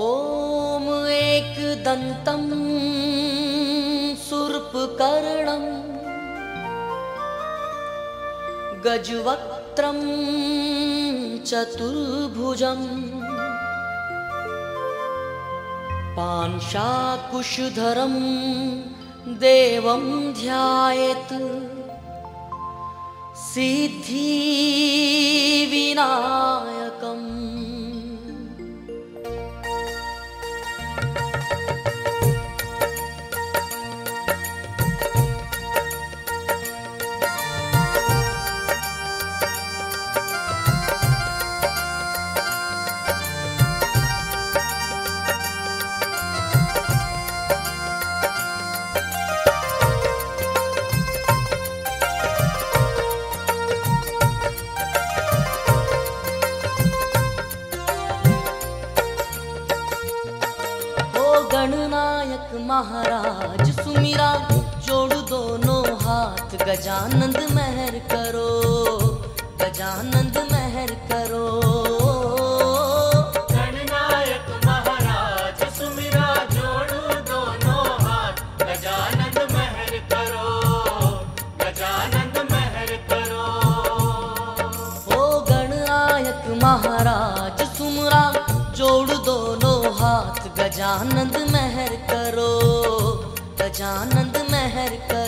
ॐ एकदन्तं सुर्पकर्णम् गजवक्त्रं चतुर्भुजम् पांशाकुशधरं देवं ध्यायेत् सिद्धिविनाय गजानंद महर करो गजानंद महर करो। गणनायक महाराज हाथ। गजानंद महर करो गजानंद महर करो। ओ गणनायक महाराज सुमरा जोड़ दोनों हाथ। गजानंद महर करो गजानंद महर करो।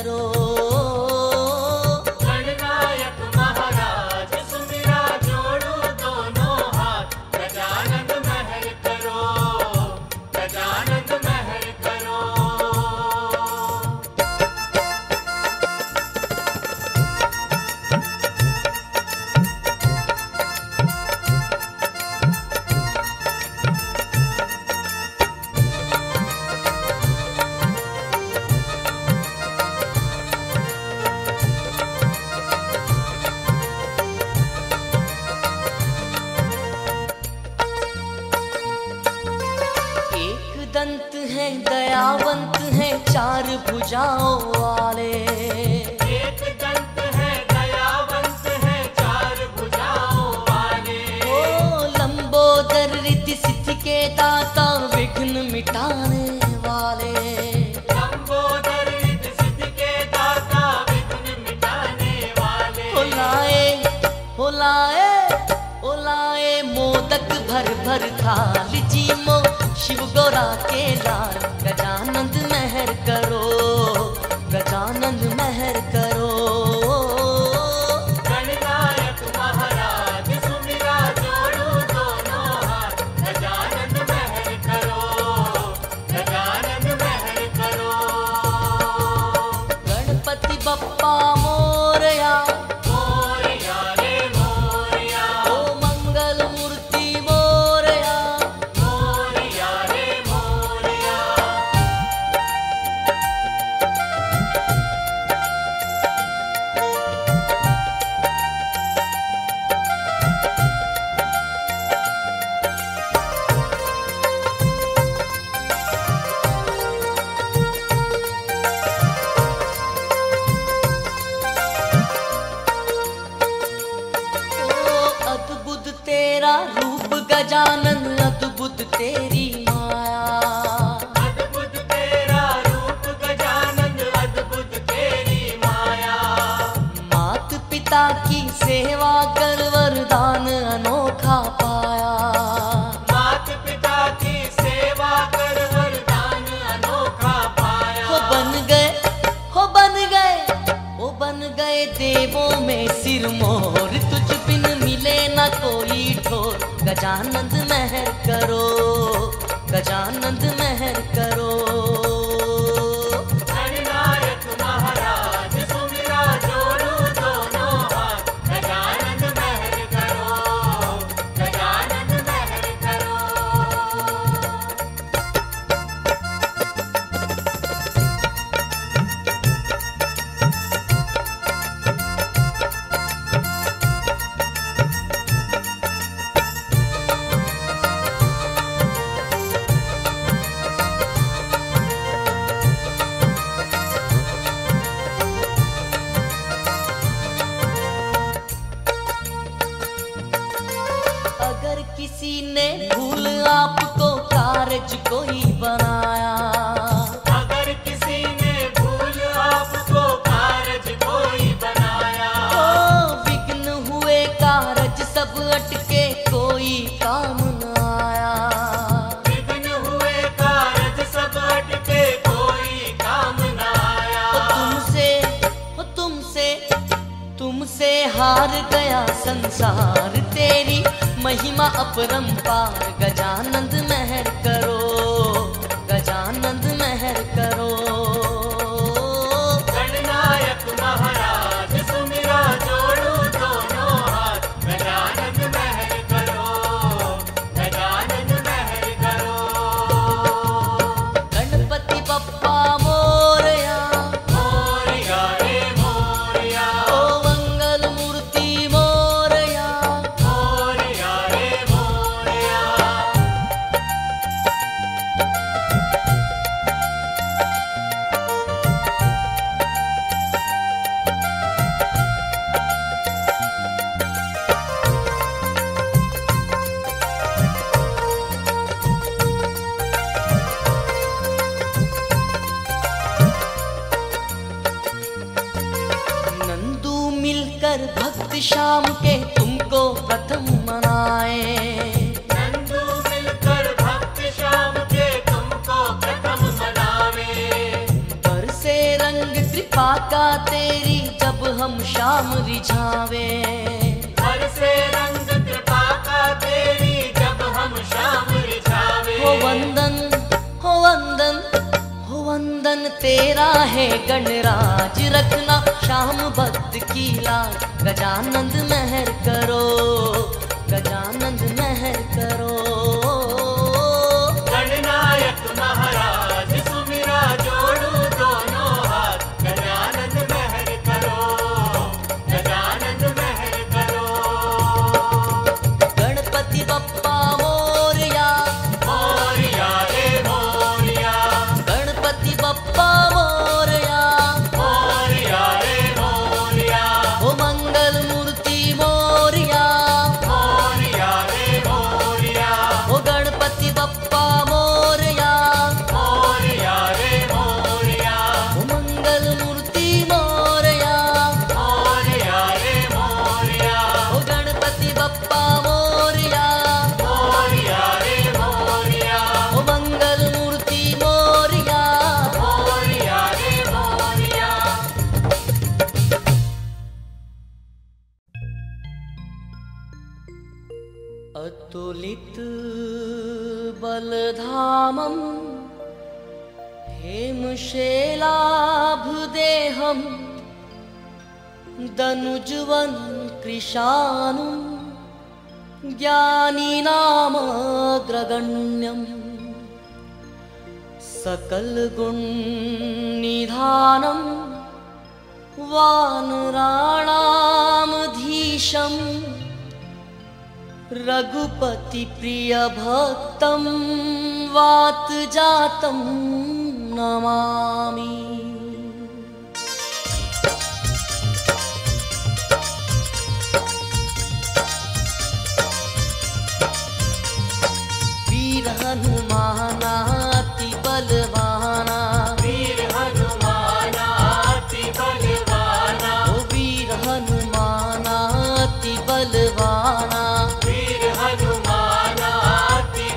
जान तुमसे हार गया संसार तेरी महिमा अपरंपार गजानंद महर नु ज्ञानिनामग्रगण्यम् सकलगुण्निधानं वानुराणामधीशम् रघुपतिप्रियभक्तं वा जातं नमामि। वीर बलवाना। वीर हनुमाना बलवाना। वीर हनुमाना अति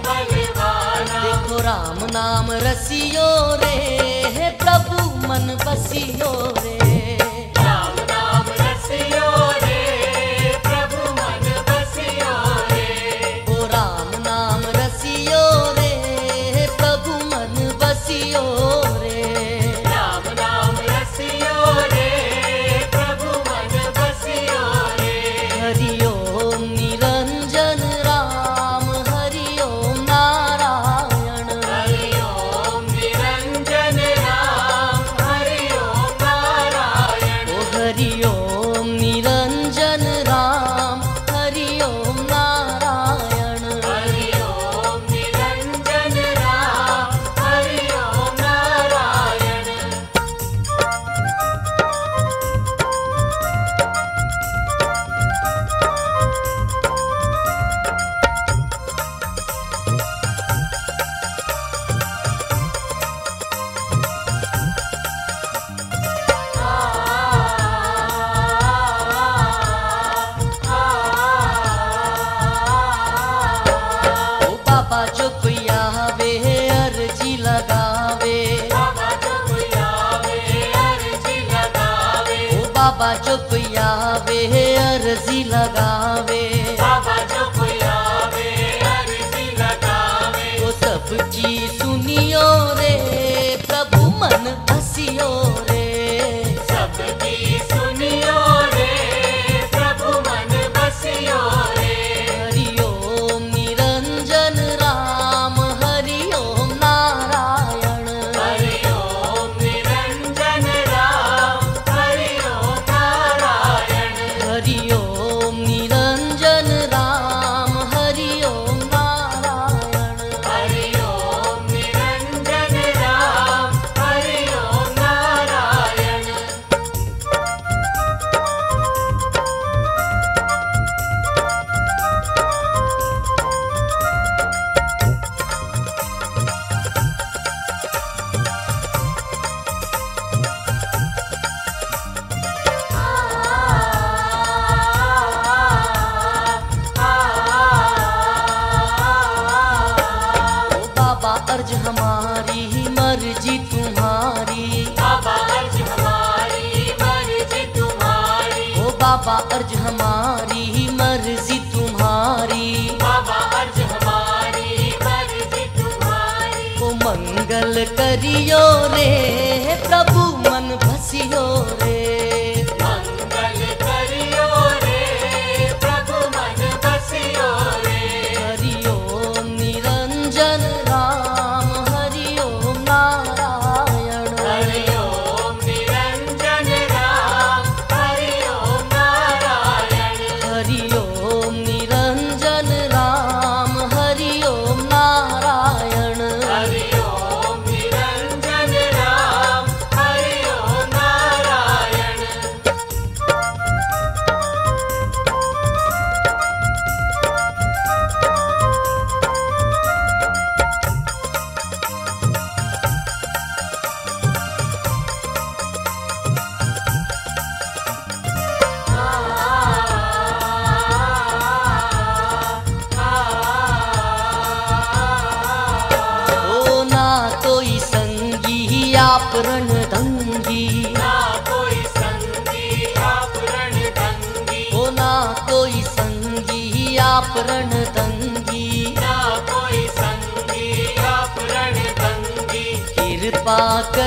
राम नाम रसियो रे प्रभु मन बसियो रे।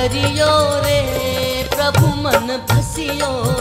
करियो रे प्रभु मन भसियो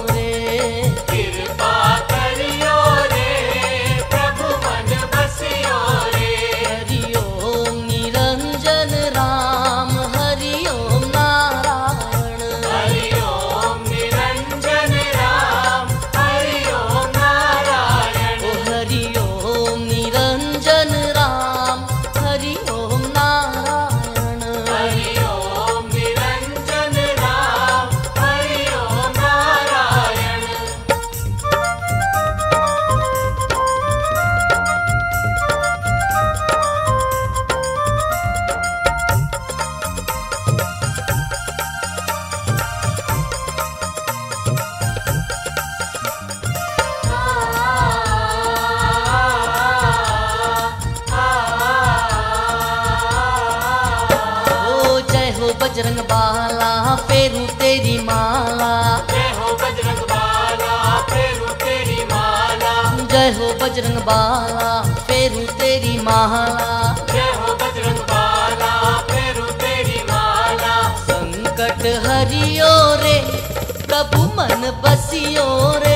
मन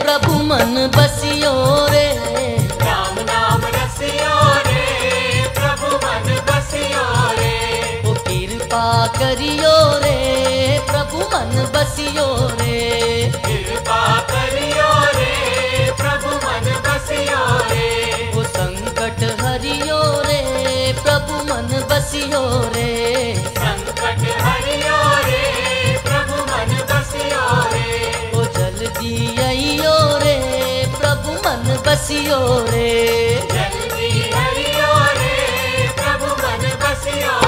प्रभु मन बसियो रे। राम नाम रसियो रे प्रभु मन बसियो रे। ओ कृपा करियो रे प्रभु मन बसियो रे। कृपा करियो रे प्रभु मन बसियो रे। ओ संकट हरियो रे प्रभु मन बसियो रे। बसियो रे जल्दी हरियो रे प्रभु मन बसियो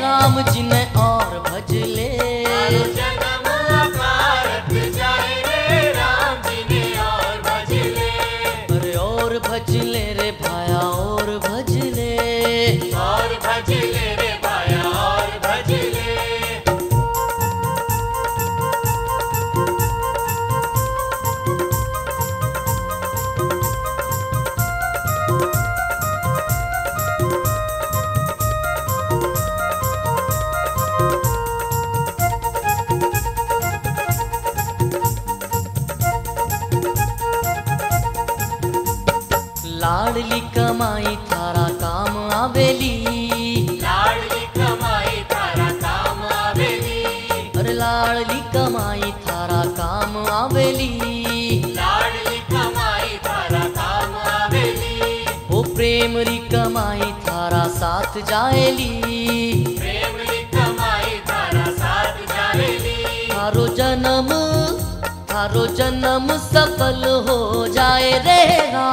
राम जिन्हें ने और भजले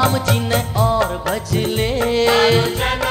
राम जी ने और भजले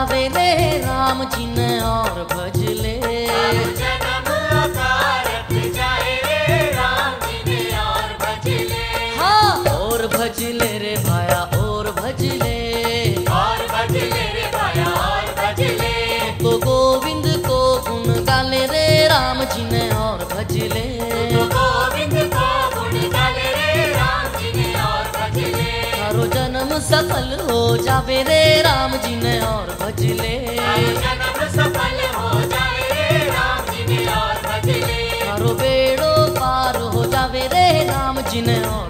आवे ले राम जी ने और भज सफल हो जावे रे राम जी ने और बजले सफल हो जाए राम जी ने और बेड़ो पार हो जावे रे राम जी ने और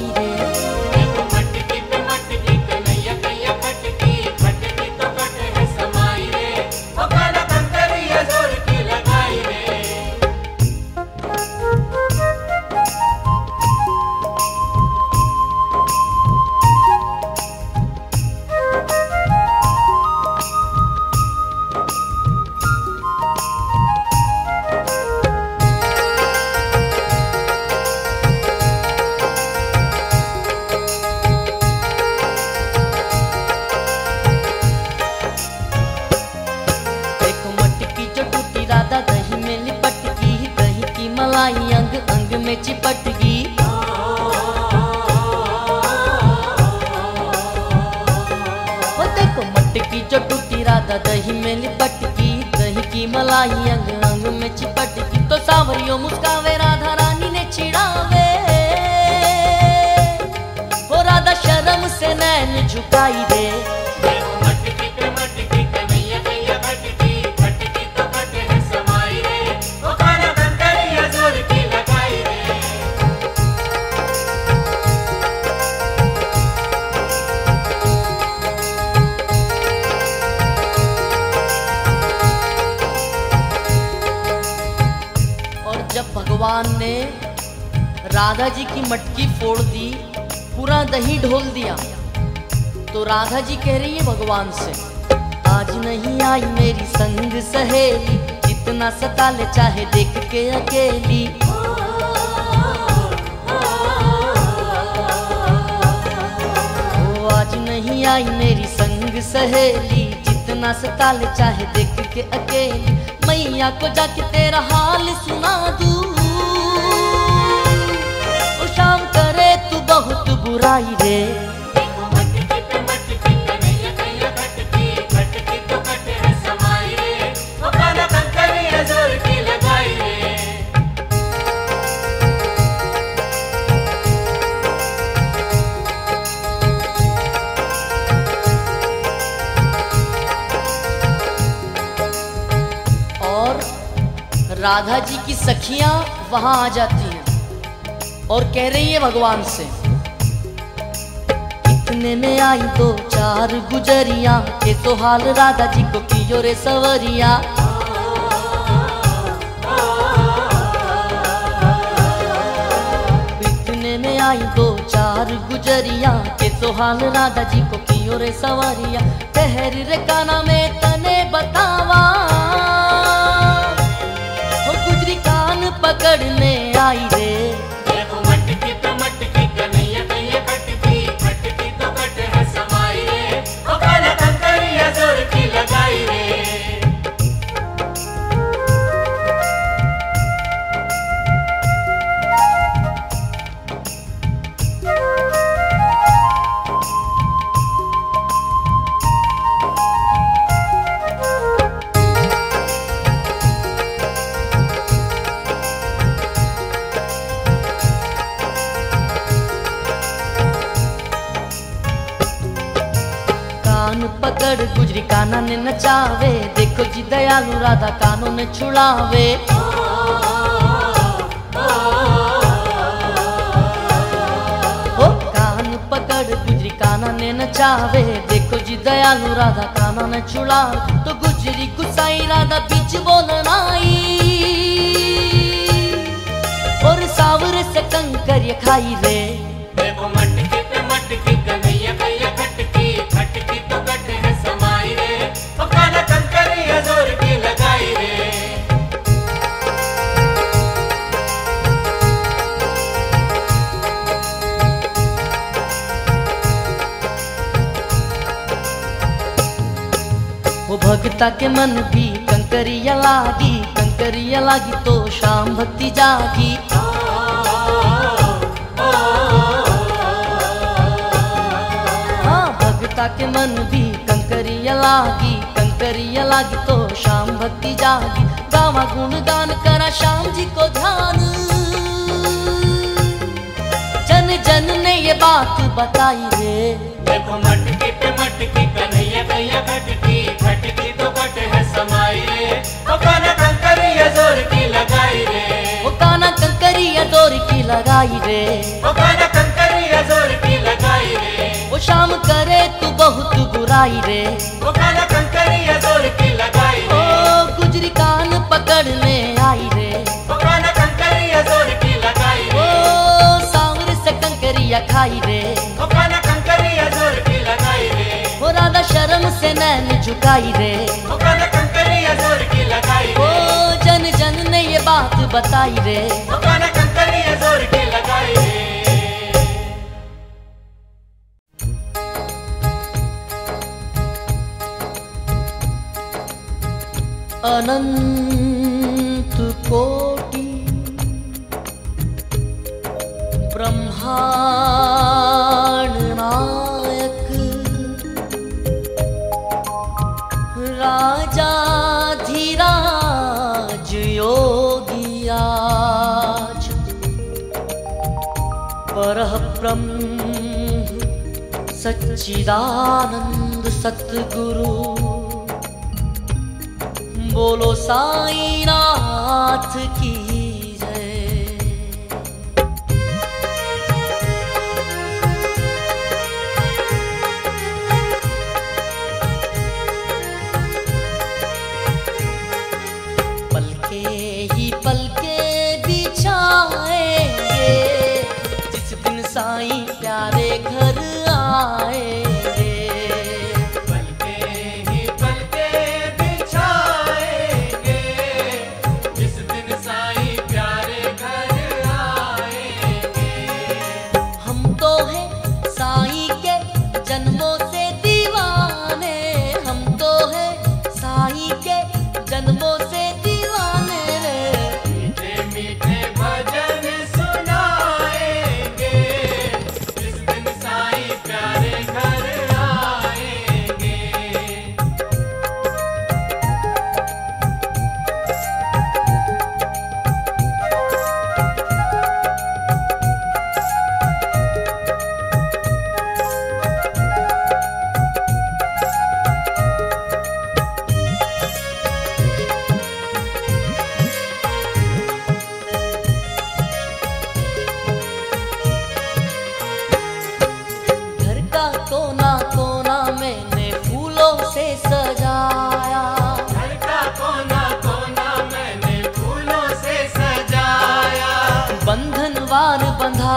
आई अंग अंग में चिपट की तो सावरियों मुस्कान मटकी फोड़ दी, पूरा दही ढोल दिया। तो राधा जी कह रही है, भगवान से, आज नहीं आई मेरी संग सहेली जितना सता ले चाहे देख के अकेली। ओ, आज नहीं आई मेरी संग सहेली जितना सता ले चाहे देख के अकेली। मैया को जाके तेरा हाल सुना दू लगाई रे। और राधा जी की सखियाँ वहाँ आ जाती हैं और कह रही है भगवान से इतने में आई दो चार गुजरिया के तो हाल राधा जी को कियो रे सवरिया। में आई दो चार गुजरिया के तो हाल राधा जी को कियो रे सवरिया। ठहर रे काना में तने बतावा, वो गुजरी कान पकड़ने जी दयालु राधा कानों ने छुड़ावे। ओ, कान पकड़, गुजरी काना ने नचावे। देखो जी, दयालु राधा कानों ने छुड़ावे। तो गुजरी गुसाई, राधा बीच बोलन और सावर से कंकर खाई रे। भक्ता के मन भी कंकरिया लागी कंकरिया लागी तो शाम भक्ति जागी। हाँ भक्ता के मन भी कंकरिया लागी कंकरिया लागी तो शाम भक्ति जागी। गावा गुण गान करा श्याम जी को ध्यान। जन जन ने ये बात बताई रे। देखो मटकी कंकरिया ज़ोर की लगाई रे। वो काना कंकरिया दौर की लगाई रे। ओ काना कंकरिया ज़ोर की लगाई रे। वो शाम करे तू बहुत बुराई रे। ओ काना कंकरिया ज़ोर की लगाई ओ गुजरी कान पकड़ने आई रे। ओ काना कंकरिया ज़ोर की लगाई ओ सांवर से कंकरिया खाई रे। ओ काना कंकरिया ज़ोर की लगाई रे। वो राधा शर्म से नैन झुकाई रे। लगाई ओ जन जन ने ये बात बताई रे। कंकरिया ज़ोर की लगाई रे। अनंत कोटि ब्रह्मांड ब्रह्म सच्चिदानंद सतगुरु। बोलो साईनाथ की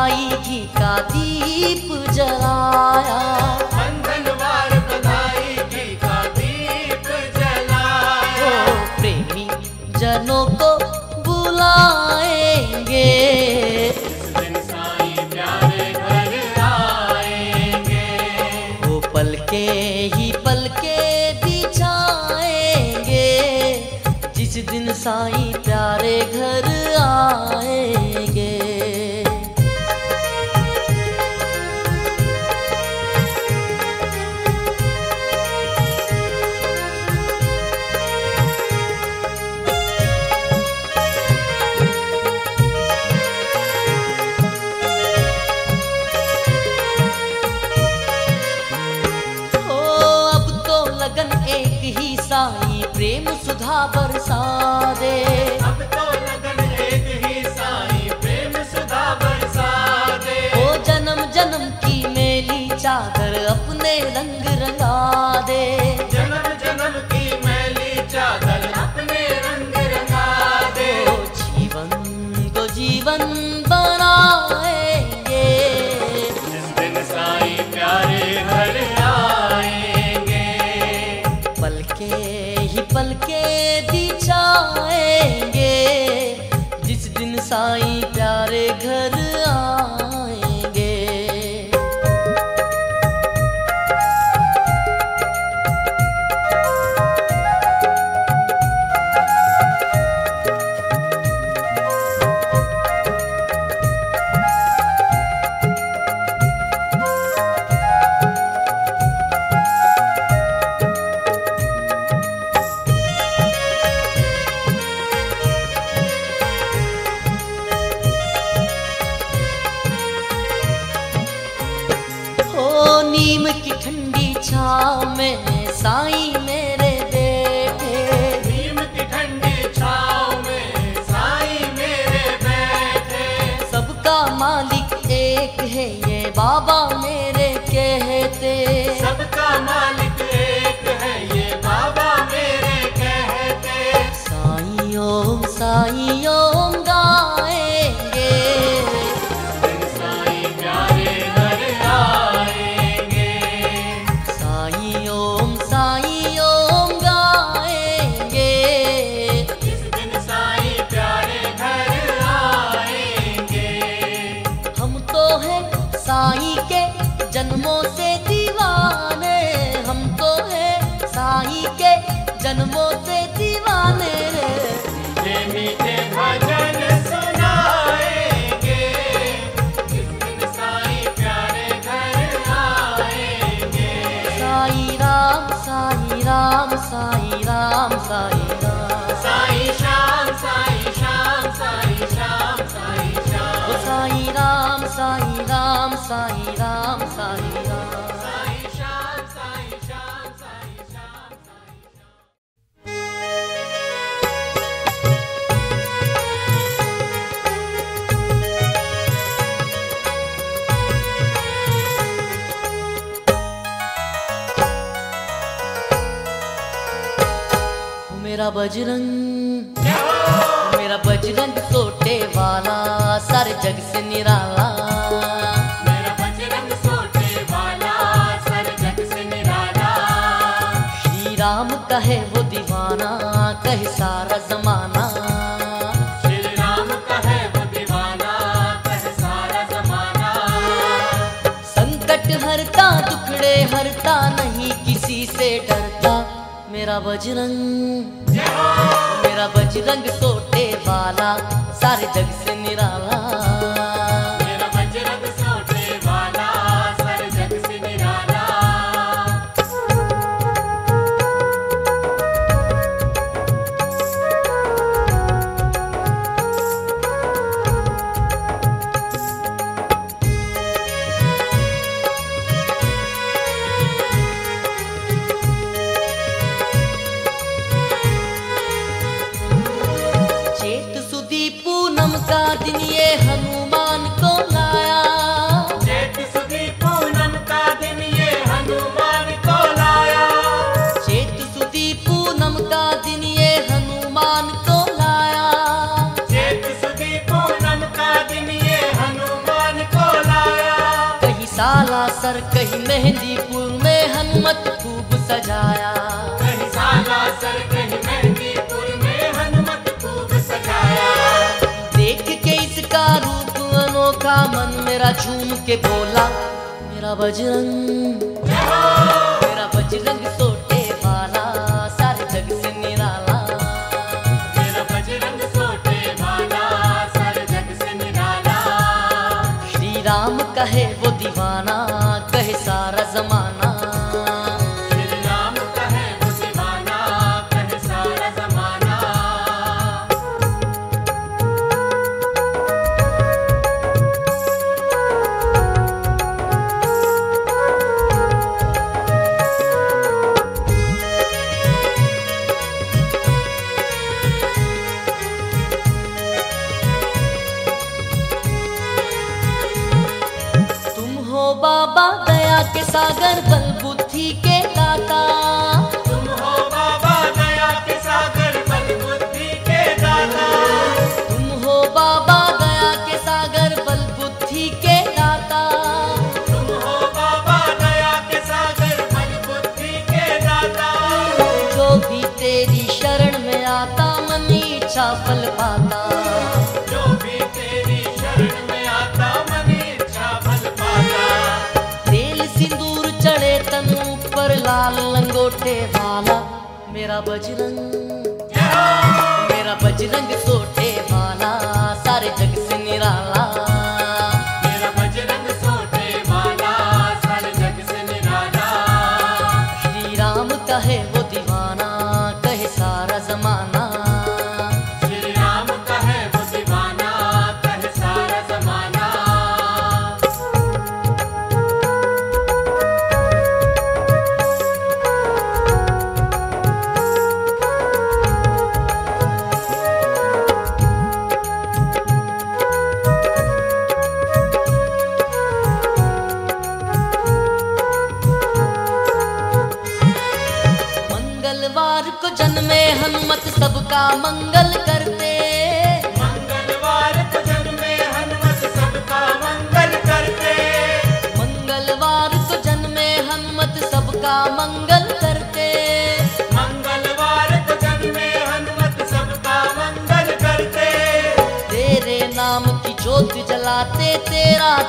आई घी का दीप जलाया। बंधनवार बधाई घी का दीप जलाया। ओ प्रेमी जनों को बुलाएँगे। वो पलके ही पलके बिछाएँगे जिस दिन साई मेरा बजरंग। मेरा बजरंग सोटे वाला सारे जग से निराला। मेरा राम का वो दीवाना कहे सारा जमाना। श्री राम कहे वो दीवाना कहे सारा जमाना। संकट हरता दुखड़े हरता नहीं किसी से डरता। मेरा बजरंग। मेरा बजरंग सोटे वाला सारे जग से निराला। सजाया। देख के इसका रूप अनोखा मन मेरा झूम के बोला मेरा बजरंग मेरा बजरंग तो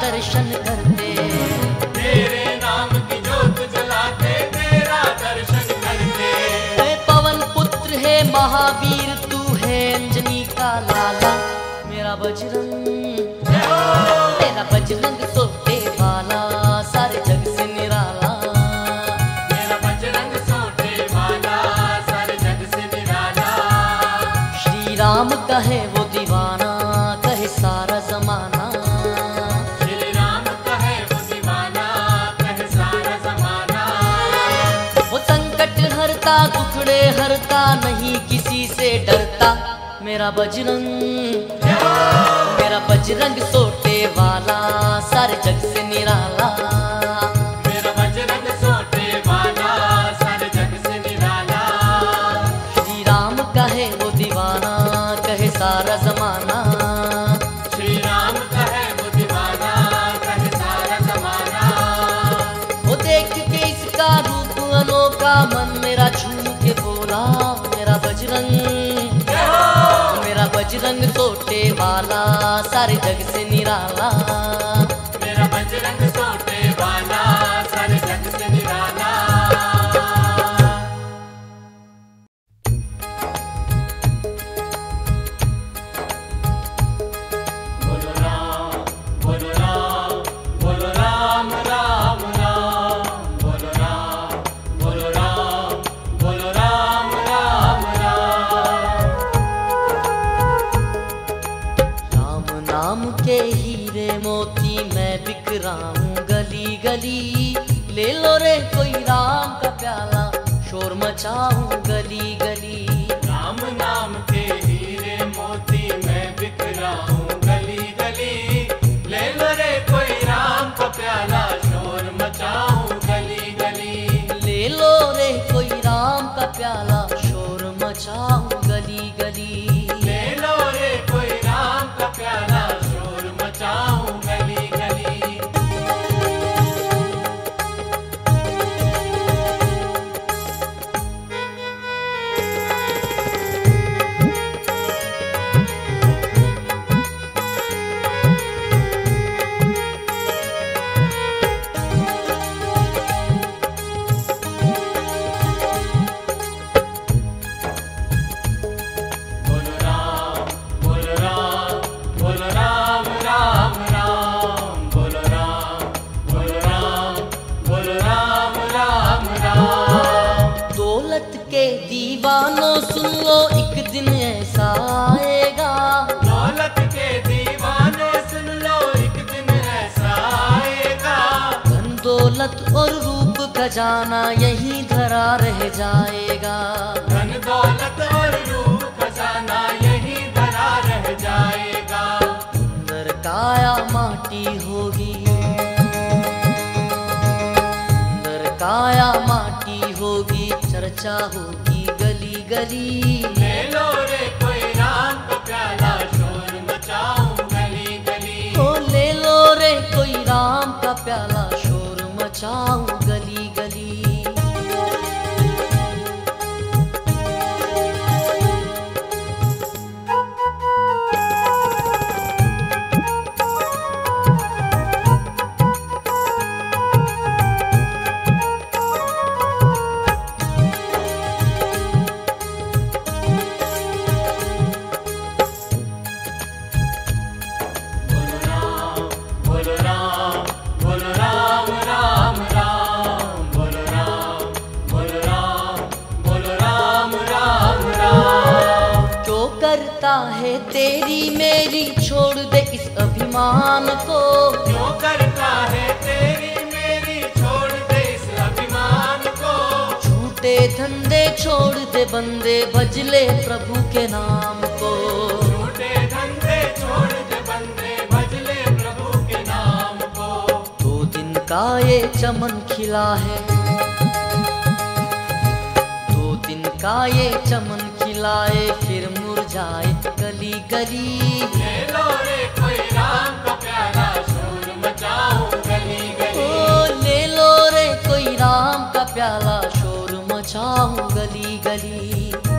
दर्शन करते। तेरे नाम की ज्योत जलाते तेरा दर्शन करते। पवन पुत्र है महावीर तू है अंजनी का लाला। मेरा बजरंग मेरा बजरंग। मेरा बजरंग सोटे वाला सारे जग से निराला। वाला सारे जग से निराला। शोर गली धन और रूप खजाना यही धरा रह जाएगा। धन दौलत और रूप खजाना यही धरा रह जाएगा। अंदर काया माटी होगी। अंदर काया माटी होगी। चर्चा होगी गली गली ले लो रे कोई राम का प्याला शोर मचाऊं गली गली ओ ले लो रे कोई राम का प्याला शोर तेरी मेरी छोड़ दे इस अभिमान को। जो करता है तेरी मेरी छोड़ दे इस अभिमान को। झूठे धंधे छोड़ दे बंदे भजले प्रभु के नाम को। झूठे धंधे छोड़ दे बंदे भजले प्रभु के नाम को। दो दिन का ये चमन खिला है। दो दिन का ये चमन खिलाए फिर मुरझाए गली गली ले रे कोई राम का प्याला शोर मचाओ गली ओ ले लो रे कोई राम का प्याला शोर मचाऊं गली गली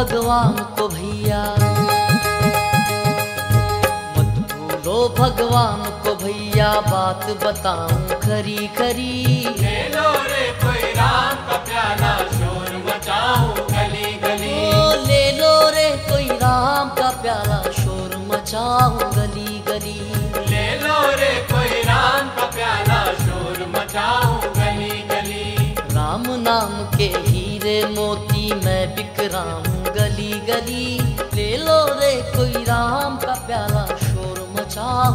भगवान को भैया। मत भूलो भगवान को भैया बात बताऊँ खरी खरी। लो रे कोई राम का प्याला शोर मचाओ गली गली। ओ ले लो रे कोई राम का प्याला शोर मचाओ गली गली। ले लो रे कोई राम का प्याला शोर मचाओ गली गली। राम नाम के हीरे मोती मैं बिकराम गली ले लो रे कोई राम का प्याला शोर मचाओ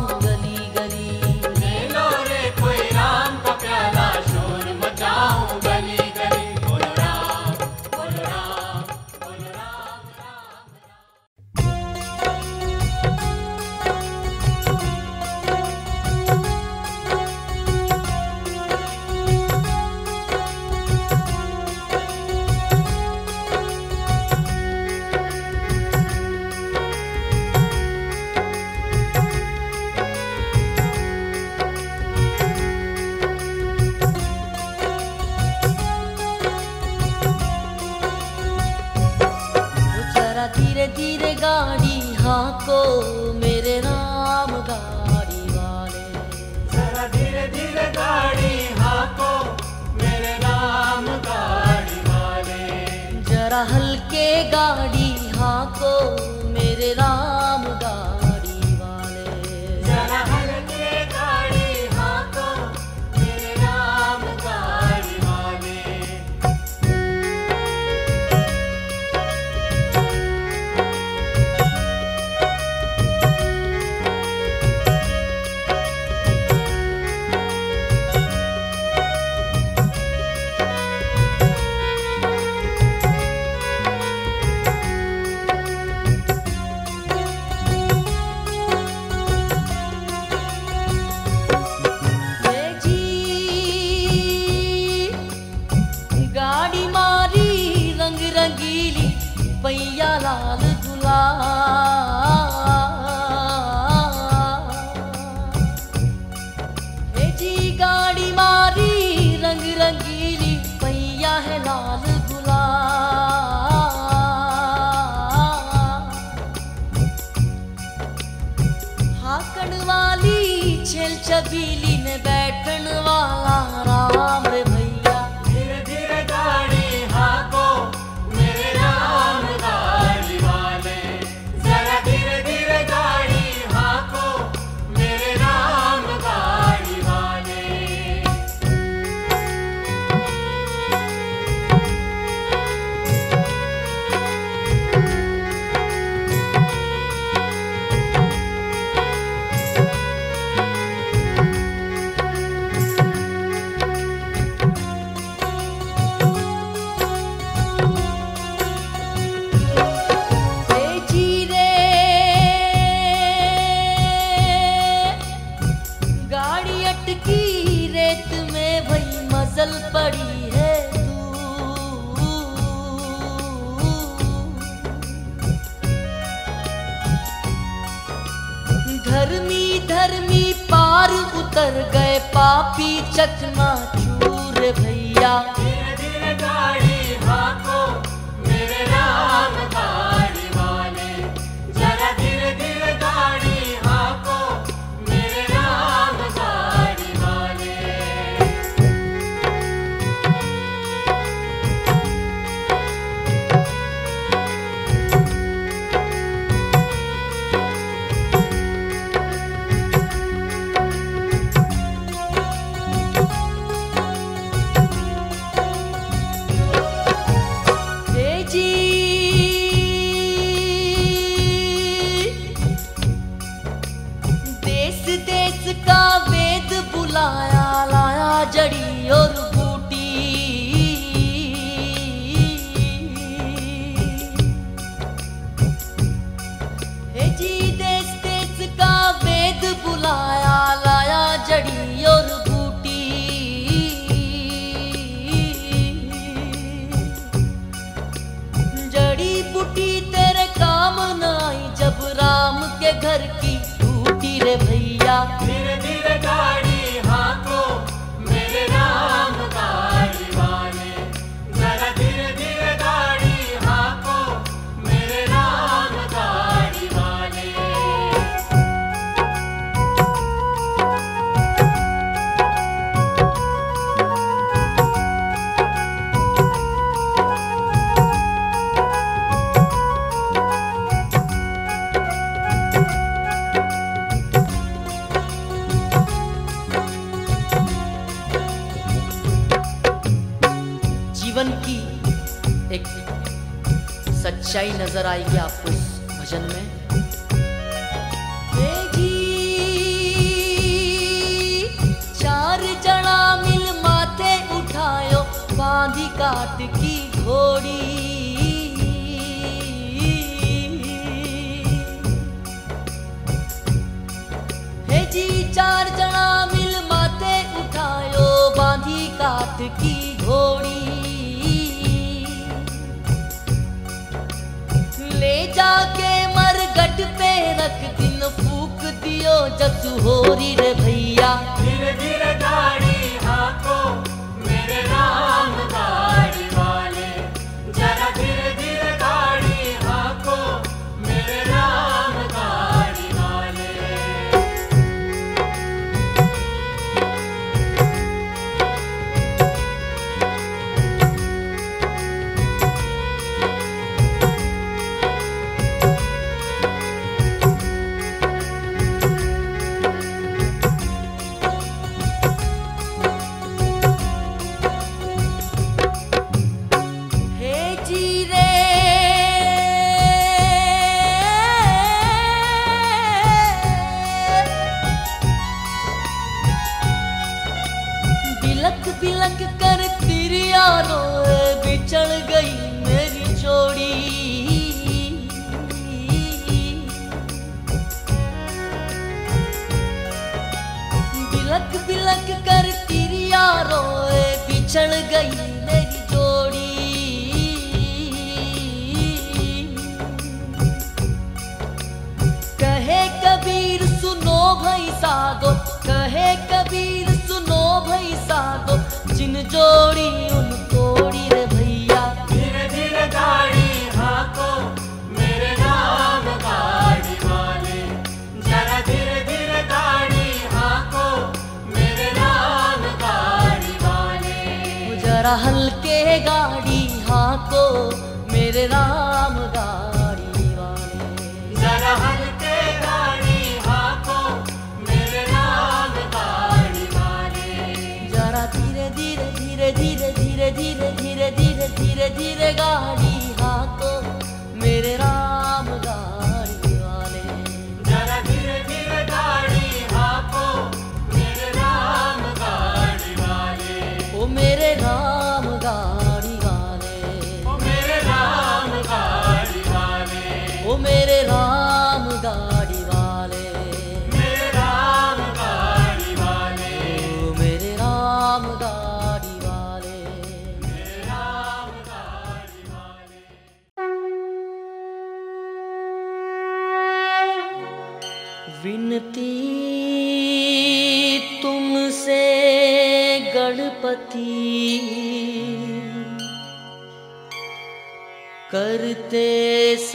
हाकण वाली छेल छबीली में बैठन वाला राम सच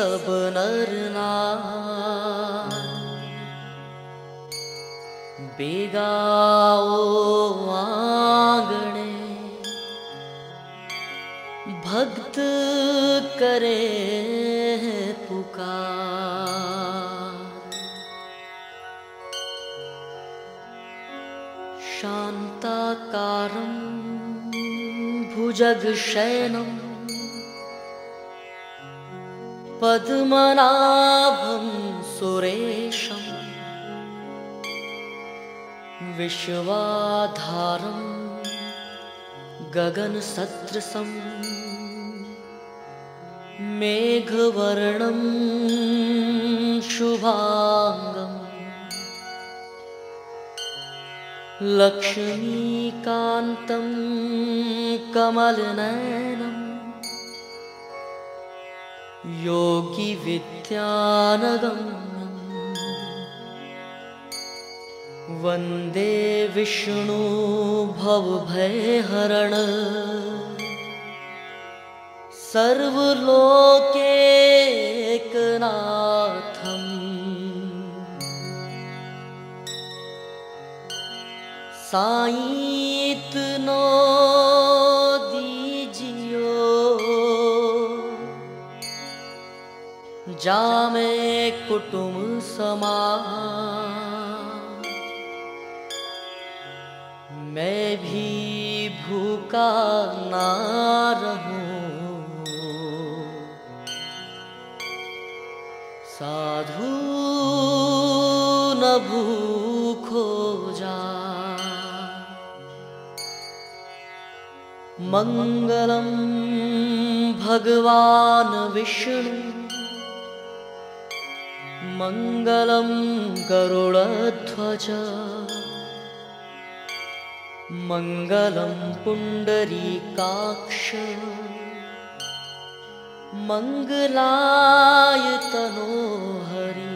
सब नर बेगाओ आंगणे भक्त करे पुकार। भुजग भुजगशयनम् पद्मनाभं सुरेश विश्वाधारं गगनसत्रसं मेघवर्णं शुभाङ्गम् लक्ष्मीकान्तं कमलनयनम् योगिविद्यानदम्। वन्दे विष्णु भवभयहरण। सर्वलोकेकनाथम्। सायीत् नो जामे कुटुम समा। मैं भी भूखा ना रहूँ। साधु न भूखो जा। मंगलम भगवान विष्णु। मङ्गलं गरुडध्वज मङ्गलं पुण्डरीकाक्ष। मङ्गलाय तनोहरि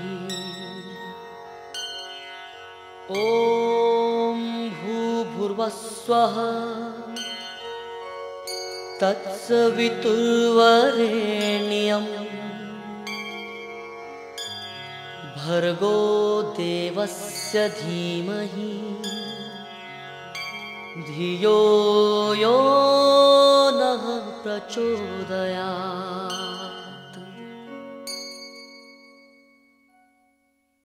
ॐ भूभुर्वस्वः। तत्सवितुर्वरेण्यम् भर्गो देवस्य धीमहि। धियो यो नः प्रचोदयात्